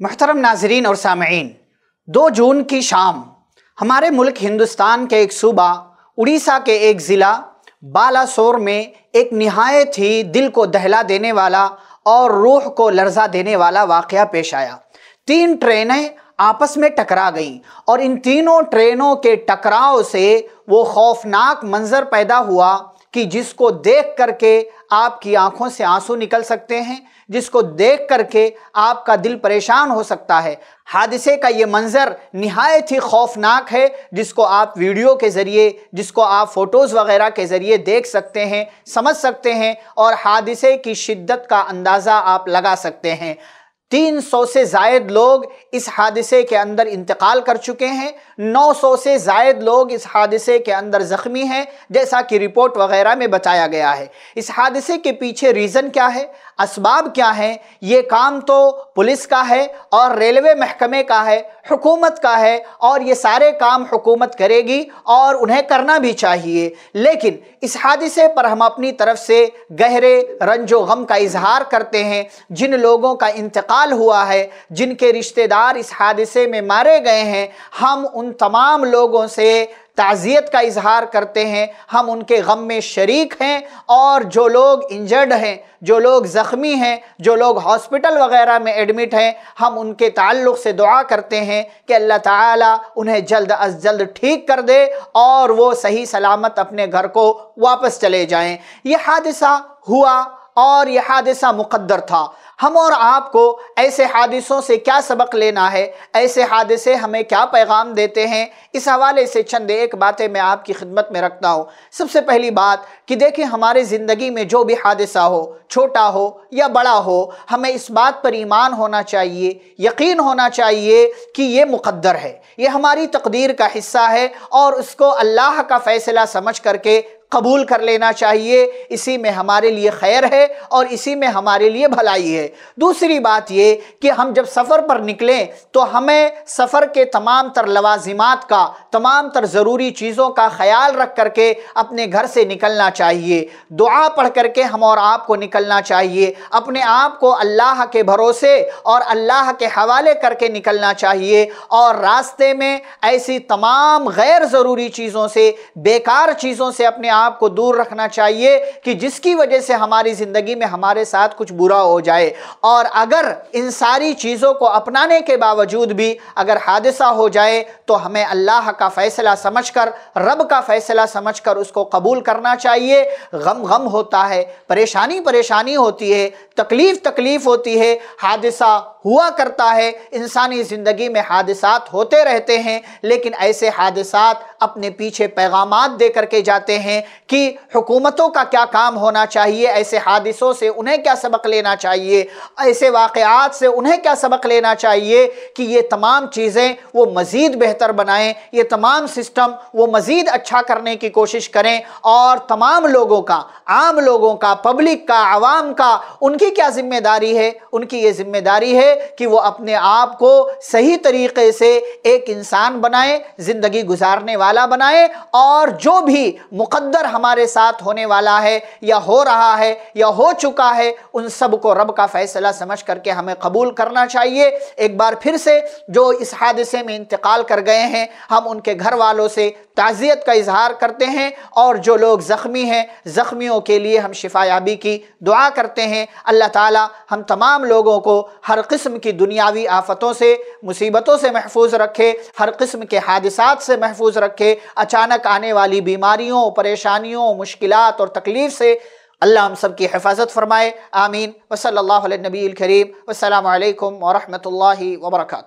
मोहतरम नाजरीन और सामीन दो जून की शाम, हमारे मुल्क हिंदुस्तान के एक सूबा, उड़ीसा के एक ज़िला, बालासोर में एक नहायत ही दिल को दहला देने वाला और रूह को लर्जा देने वाला वाक़ पेश आया। तीन ट्रेनें आपस में टकरा गईं और इन तीनों ट्रेनों के टकराव से वो खौफनाक मंजर पैदा हुआ कि जिसको देख करके आपकी आँखों से आँसू निकल सकते हैं, जिसको देख करके आपका दिल परेशान हो सकता है। हादसे का ये मंज़र नहायत ही खौफनाक है, जिसको आप वीडियो के ज़रिए, जिसको आप फ़ोटोज़ वगैरह के ज़रिए देख सकते हैं, समझ सकते हैं और हादसे की शिद्दत का अंदाज़ा आप लगा सकते हैं। तीन सौ से जायद लोग इस हादसे के अंदर इंतकाल कर चुके हैं नौ सौ से जायद लोग इस हादसे के अंदर ज़ख्मी हैं, जैसा कि रिपोर्ट वगैरह में बताया गया है। इस हादसे के पीछे रीज़न क्या है? इसबाब क्या हैं? ये काम तो पुलिस का है और रेलवे महकमे का है, हुकूमत का है और ये सारे काम हुकूमत करेगी और उन्हें करना भी चाहिए। लेकिन इस हादसे पर हम अपनी तरफ़ से गहरे रंजो गम का इजहार करते हैं। जिन लोगों का इंतकाल हुआ है, जिनके रिश्तेदार इस हादसे में मारे गए हैं, हम उन तमाम लोगों से ताज़ियत का इजहार करते हैं। हम उनके गम में शरीक हैं और जो लोग इंजर्ड हैं, जो लोग ज़ख्मी हैं, जो लोग हॉस्पिटल वगैरह में एडमिट हैं, हम उनके ताल्लुक़ से दुआ करते हैं कि अल्लाह ताला उन्हें जल्द अज जल्द ठीक कर दे और वो सही सलामत अपने घर को वापस चले जाएँ। ये हादसा हुआ और यह हादसा मुकद्दर था। हम और आपको ऐसे हादिसों से क्या सबक लेना है? ऐसे हादसे हमें क्या पैगाम देते हैं? इस हवाले से चंद एक बातें मैं आपकी खिदमत में रखता हूँ। सबसे पहली बात कि देखिए हमारे ज़िंदगी में जो भी हादसा हो, छोटा हो या बड़ा हो, हमें इस बात पर ईमान होना चाहिए, यकीन होना चाहिए कि ये मुकद्दर है। ये हमारी तकदीर का हिस्सा है और उसको अल्लाह का फ़ैसला समझ करके कबूल कर लेना चाहिए। इसी में हमारे लिए खैर है और इसी में हमारे लिए भलाई है। दूसरी बात ये कि हम जब सफ़र पर निकलें तो हमें सफ़र के तमाम तर लवाजिमात का, तमाम तर ज़रूरी चीज़ों का ख्याल रख करके अपने घर से निकलना चाहिए। दुआ पढ़ करके हम और आपको निकलना चाहिए। अपने आप को अल्लाह के भरोसे और अल्लाह के हवाले करके निकलना चाहिए। और रास्ते में ऐसी तमाम गैर ज़रूरी चीज़ों से, बेकार चीज़ों से अपने आप को दूर रखना चाहिए कि जिसकी वजह से हमारी ज़िंदगी में हमारे साथ कुछ बुरा हो जाए। और अगर इन सारी चीज़ों को अपनाने के बावजूद भी अगर हादसा हो जाए तो हमें अल्लाह का फ़ैसला समझकर, रब का फ़ैसला समझकर उसको कबूल करना चाहिए। गम गम होता है परेशानी परेशानी होती है तकलीफ़ तकलीफ़ होती है, हादसा हुआ करता है। इंसानी ज़िंदगी में हादसात होते रहते हैं, लेकिन ऐसे हादसात अपने पीछे पैगाम दे करके जाते हैं कि हुकूमतों का क्या काम होना चाहिए, ऐसे हादसों से उन्हें क्या सबक लेना चाहिए, ऐसे वाक़ात से उन्हें क्या सबक लेना चाहिए कि ये तमाम चीज़ें वो मज़ीद बेहतर बनाएँ, ये तमाम सिस्टम वो मज़ीद अच्छा करने की कोशिश करें और तमाम लोगों का, आम लोगों का, पब्लिक का, आवाम का, उनकी क्या ज़िम्मेदारी है? उनकी ये ज़िम्मेदारी है कि वो अपने आप को सही तरीके से एक इंसान बनाए, ज़िंदगी गुजारने वाला बनाए, और जो भी मुकद्दर हमारे साथ होने वाला है, या हो रहा है, या हो चुका है, उन सबको रब का फ़ैसला समझ करके हमें कबूल करना चाहिए। एक बार फिर से जो इस हादसे में इंतकाल कर गए हैं, हम उनके घर वालों से ताज़ियत का इजहार करते हैं, और जो लोग ज़ख्मी हैं, ज़ख्मियों के लिए हम शिफायाबी की दुआ करते हैं। अल्लाह ताला हम तमाम लोगों को हर किस्म की दुनियावी आफतों से, मुसीबतों से महफूज रखे, हर किस्म के हादसा से महफूज रखे, अचानक आने वाली बीमारियों, परेशानियों मुश्किल और तकलीफ़ से अल्लाह हम सब की हिफाजत फरमाए, आमीन। वसल नबी करीम। वसलम वरहमल वर्का